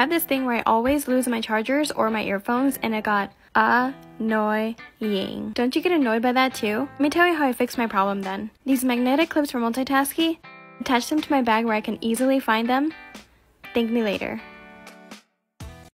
I have this thing where I always lose my chargers or my earphones and it got annoying. Don't you get annoyed by that too? Let me tell you how I fixed my problem then. These magnetic clips for multitasking, attach them to my bag where I can easily find them. Thank me later.